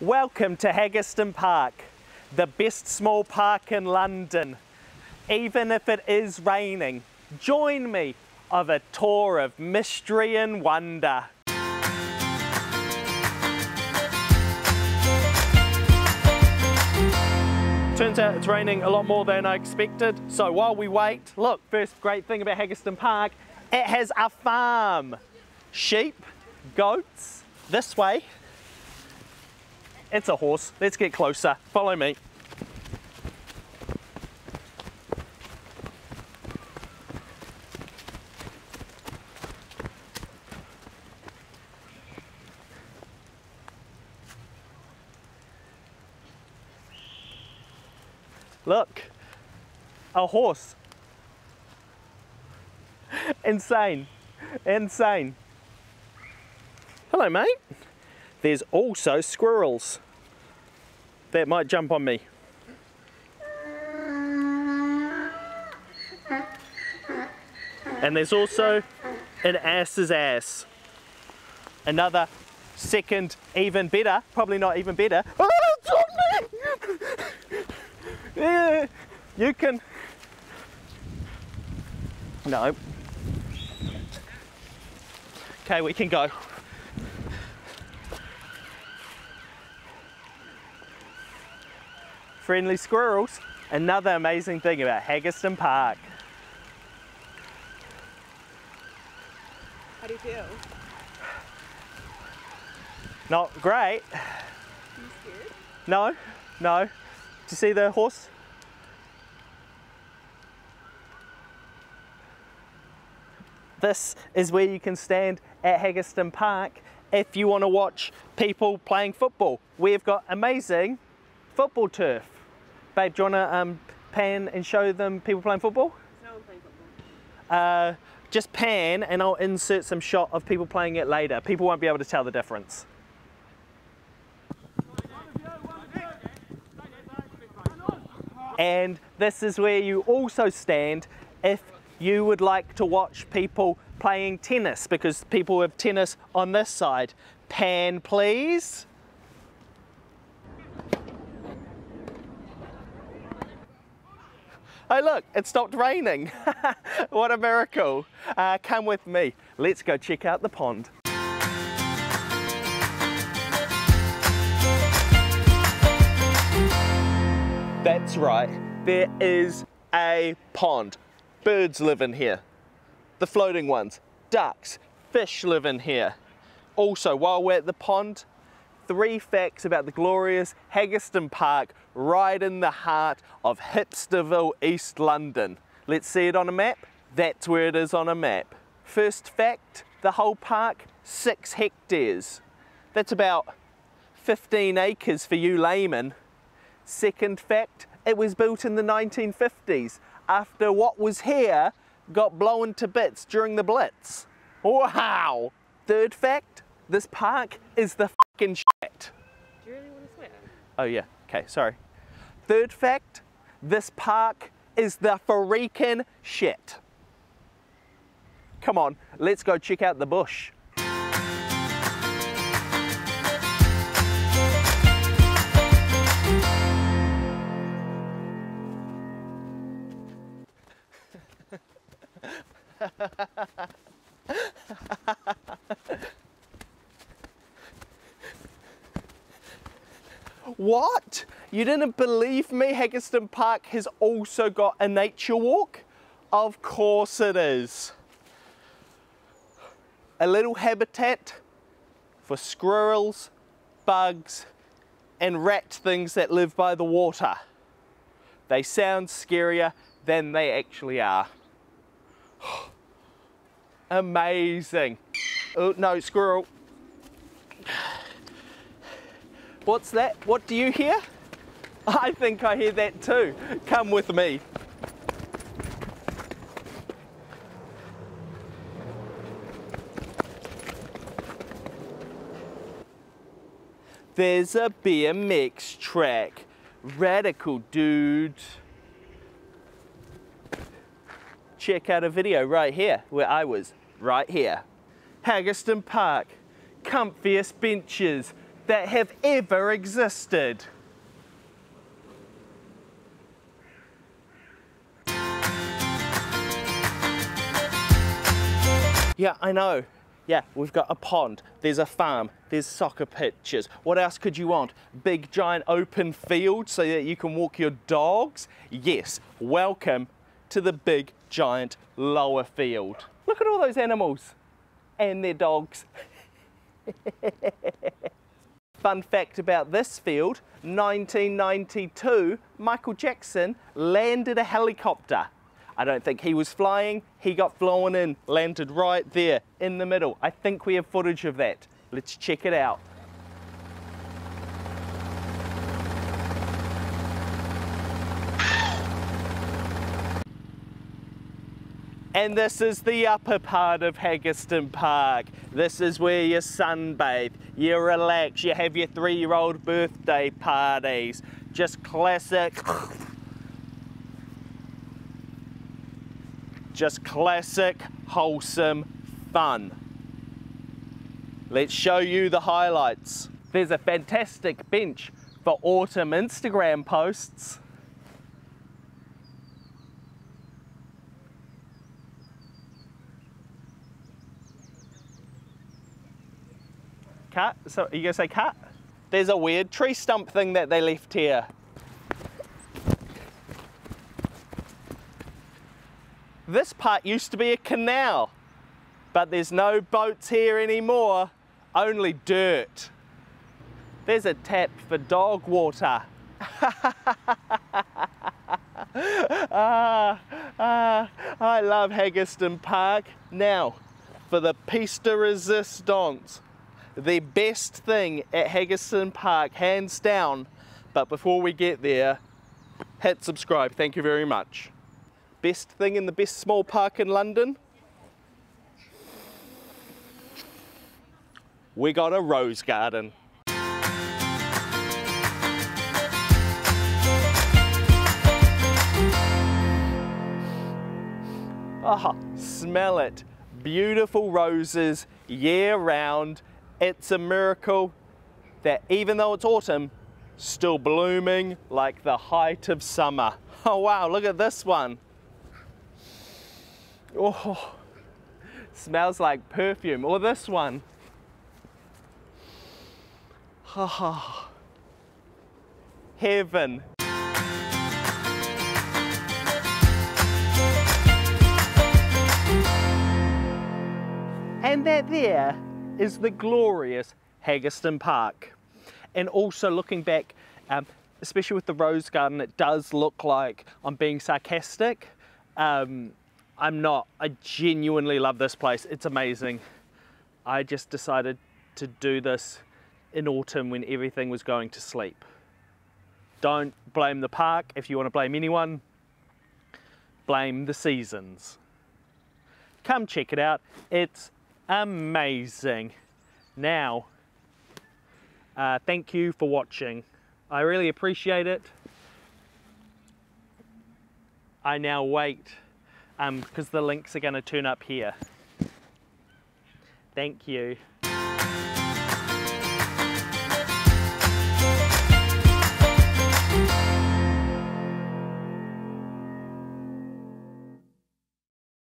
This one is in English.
Welcome to Haggerston Park, the best small park in London. Even if it is raining, join me of a tour of mystery and wonder. Turns out it's raining a lot more than I expected. So while we wait, look, first great thing about Haggerston Park, it has a farm. Sheep, goats, this way. It's a horse. Let's get closer. Follow me. Look, a horse. Insane, insane. Hello, mate. There's also squirrels that might jump on me. And there's also an ass's ass. Another second, even better, probably not even better. Oh, it's on me! You can. No. Okay, we can go. Friendly squirrels. Another amazing thing about Haggerston Park. How do you feel? Not great. Are you scared? No, no. Do you see the horse? This is where you can stand at Haggerston Park if you want to watch people playing football. We've got amazing football turf. Babe, do you want to um, pan and show them people playing football? No one playing football. Uh, just pan and I'll insert some shot of people playing it later. People won't be able to tell the difference. And this is where you also stand if you would like to watch people playing tennis because people have tennis on this side. Pan, please. Hey look, it stopped raining. what a miracle. Uh, come with me. Let's go check out the pond. That's right, there is a pond. Birds live in here. The floating ones, ducks, fish live in here. Also, while we're at the pond, three facts about the glorious Haggerston Park right in the heart of Hipsterville, East London. Let's see it on a map. That's where it is on a map. First fact, the whole park, six hectares. That's about 15 acres for you laymen. Second fact, it was built in the 1950s after what was here got blown to bits during the Blitz. Wow! Third fact, this park is the fucking shit. Do you really want to swear? Oh yeah, okay, sorry. Third fact, this park is the freaking shit. Come on, let's go check out the bush. What? You didn't believe me? Haggerston Park has also got a nature walk? Of course it is. A little habitat for squirrels, bugs, and rat things that live by the water. They sound scarier than they actually are. Amazing. Oh no, squirrel. What's that? What do you hear? I think I hear that too. Come with me. There's a BMX track. Radical dude. Check out a video right here where I was, right here. Haggerston Park, comfiest benches, that have ever existed. Yeah, I know. Yeah, we've got a pond, there's a farm, there's soccer pitches. What else could you want? Big giant open field so that you can walk your dogs? Yes, welcome to the big giant lower field. Look at all those animals and their dogs. Fun fact about this field, 1992, Michael Jackson landed a helicopter. I don't think he was flying, he got flown in, landed right there in the middle. I think we have footage of that. Let's check it out. And this is the upper part of Haggerston Park. This is where you sunbathe, you relax, you have your three-year-old birthday parties. Just classic, just classic, wholesome fun. Let's show you the highlights. There's a fantastic bench for autumn Instagram posts. Cut? So are you gonna say cut? There's a weird tree stump thing that they left here. This part used to be a canal, but there's no boats here anymore, only dirt. There's a tap for dog water. ah, ah, I love Haggerston Park. Now, for the piece de resistance the best thing at Haggerston Park, hands down. But before we get there, hit subscribe. Thank you very much. Best thing in the best small park in London? We got a rose garden. Ah, oh, smell it. Beautiful roses year round it's a miracle that even though it's autumn, still blooming like the height of summer. Oh wow, look at this one. Oh, smells like perfume. Or this one. Oh, heaven. And that there is the glorious Haggerston Park. And also looking back, um, especially with the rose garden, it does look like I'm being sarcastic. Um, I'm not. I genuinely love this place. It's amazing. I just decided to do this in autumn when everything was going to sleep. Don't blame the park. If you want to blame anyone, blame the seasons. Come check it out. It's amazing. Now, uh, thank you for watching. I really appreciate it. I now wait because um, the links are going to turn up here. Thank you.